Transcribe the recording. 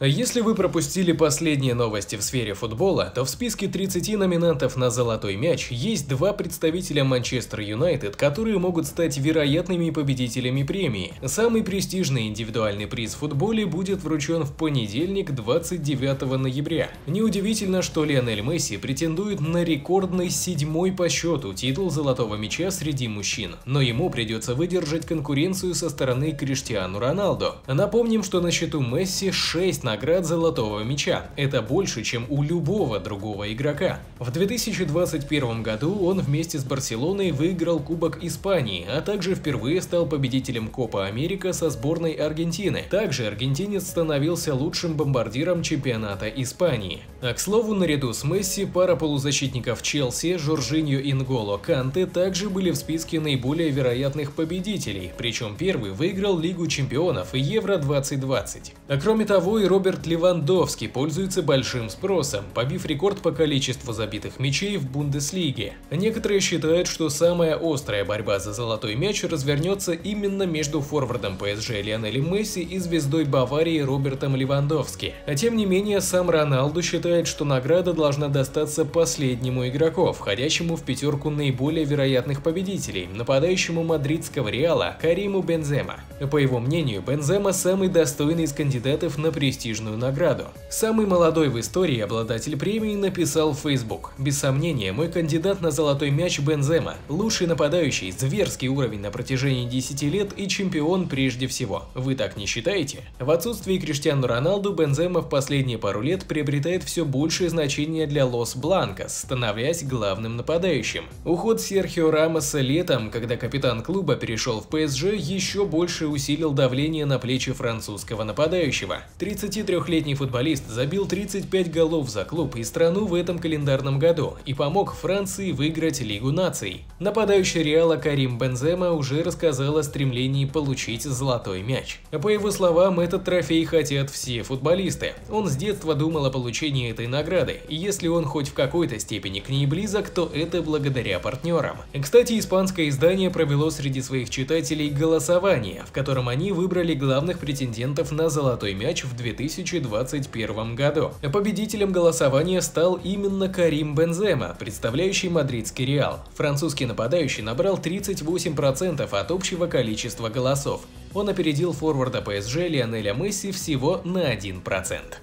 Если вы пропустили последние новости в сфере футбола, то в списке 30 номинантов на «Золотой мяч» есть два представителя Манчестер Юнайтед, которые могут стать вероятными победителями премии. Самый престижный индивидуальный приз в футболе будет вручен в понедельник, 29 ноября. Неудивительно, что Лионель Месси претендует на рекордный седьмой по счету титул «Золотого мяча» среди мужчин, но ему придется выдержать конкуренцию со стороны Криштиану Роналдо. Напомним, что на счету Месси 6 наград Золотого Мяча. Это больше, чем у любого другого игрока. В 2021 году он вместе с Барселоной выиграл Кубок Испании, а также впервые стал победителем Копа Америка со сборной Аргентины. Также аргентинец становился лучшим бомбардиром чемпионата Испании. А к слову, наряду с Месси пара полузащитников Челси, Жоржиньо и Нголо Канте также были в списке наиболее вероятных победителей, причем первый выиграл Лигу чемпионов и Евро 2020. А кроме того, и Роберт Левандовский пользуется большим спросом, побив рекорд по количеству забитых мячей в Бундеслиге. Некоторые считают, что самая острая борьба за золотой мяч развернется именно между форвардом ПСЖ Лионелем Месси и звездой Баварии Робертом Левандовски. А тем не менее, сам Роналду считает, что награда должна достаться последнему игроку, входящему в пятерку наиболее вероятных победителей, нападающему мадридского Реала Кариму Бензема. По его мнению, Бензема самый достойный из кандидатов на престиж престижную награду. Самый молодой в истории обладатель премии написал в Facebook. Без сомнения, мой кандидат на золотой мяч Бензема. Лучший нападающий, зверский уровень на протяжении 10 лет и чемпион прежде всего. Вы так не считаете? В отсутствии Криштиану Роналду Бензема в последние пару лет приобретает все большее значение для Лос Бланкос, становясь главным нападающим. Уход Серхио Рамоса летом, когда капитан клуба перешел в ПСЖ, еще больше усилил давление на плечи французского нападающего. 30 23-летний футболист забил 35 голов за клуб и страну в этом календарном году и помог Франции выиграть Лигу наций. Нападающий Реала Карим Бензема уже рассказал о стремлении получить золотой мяч. По его словам, этот трофей хотят все футболисты. Он с детства думал о получении этой награды, и если он хоть в какой-то степени к ней близок, то это благодаря партнерам. Кстати, испанское издание провело среди своих читателей голосование, в котором они выбрали главных претендентов на золотой мяч в 2020 2021 году. Победителем голосования стал именно Карим Бензема, представляющий мадридский Реал. Французский нападающий набрал 38% от общего количества голосов. Он опередил форварда ПСЖ Лионеля Месси всего на 1%.